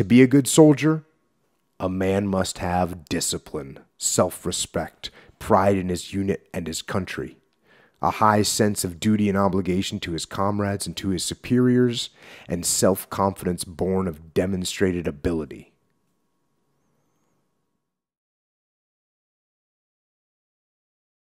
To be a good soldier, a man must have discipline, self respect, pride in his unit and his country, a high sense of duty and obligation to his comrades and to his superiors, and self confidence born of demonstrated ability.